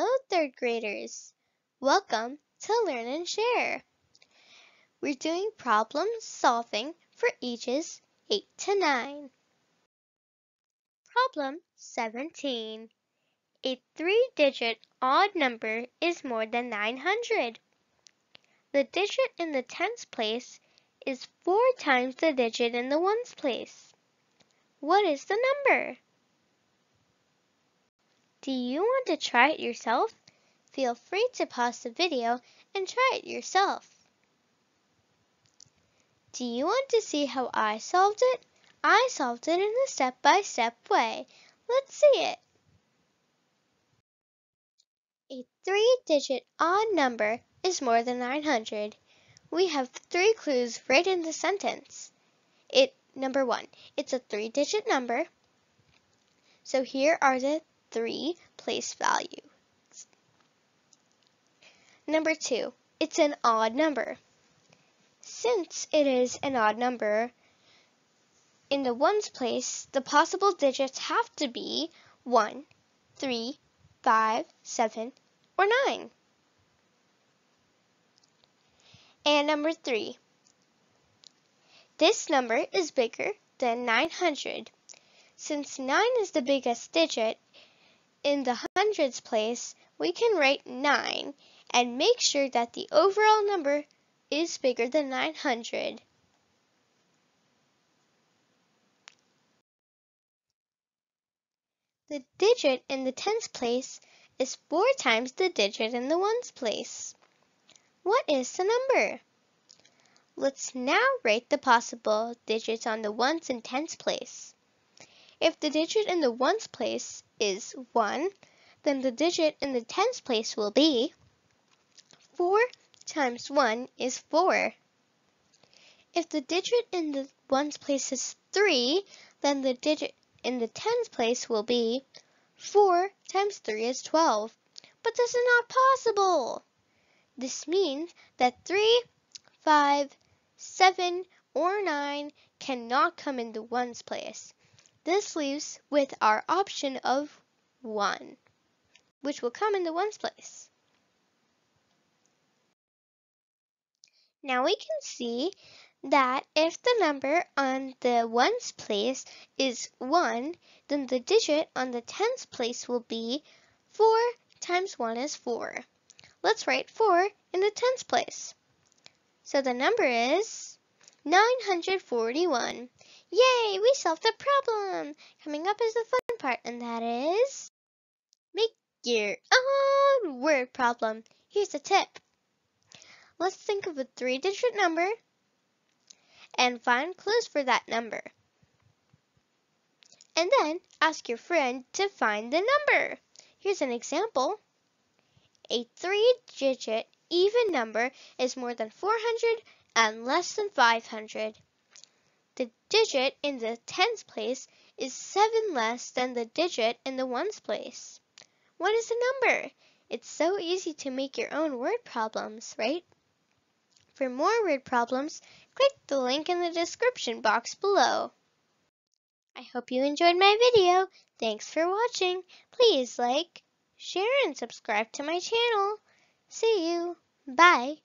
Hello, third graders. Welcome to Learn and Share. We're doing problem solving for ages 8 to 9. Problem 17. A three-digit odd number is more than 900. The digit in the tens place is four times the digit in the ones place. What is the number? Do you want to try it yourself? Feel free to pause the video and try it yourself. Do you want to see how I solved it? I solved it in a step-by-step -step way. Let's see it. A three-digit odd number is more than 900. We have three clues right in the sentence. It Number one, it's a three-digit number. So here are the three place values. Number two, it's an odd number. Since it is an odd number, in the ones place, the possible digits have to be 1, 3, 5, 7, or 9. And number 3. This number is bigger than 900. Since 9 is the biggest digit, in the hundreds place, we can write 9 and make sure that the overall number is bigger than 900. The digit in the tens place is four times the digit in the ones place. What is the number? Let's now write the possible digits on the ones and tens place. If the digit in the ones place is 1, then the digit in the tens place will be 4 times 1 is 4. If the digit in the ones place is 3, then the digit in the tens place will be 4 times 3 is 12. But this is not possible. This means that 3, 5, 7, or 9 cannot come in the ones place. This leaves with our option of 1, which will come in the ones place. Now we can see that if the number on the ones place is 1, then the digit on the tens place will be 4 times 1 is 4. Let's write 4 in the tens place. So the number is 941. Yay, we solved the problem! Coming up is the fun part, and that is make your own word problem. Here's a tip. Let's think of a three-digit number and find clues for that number. And then ask your friend to find the number. Here's an example. A three-digit even number is more than 400 and less than 500. The digit in the tens place is 7 less than the digit in the ones place. What is the number? It's so easy to make your own word problems, right? For more word problems, click the link in the description box below. I hope you enjoyed my video. Thanks for watching. Please like, share, and subscribe to my channel. See you. Bye.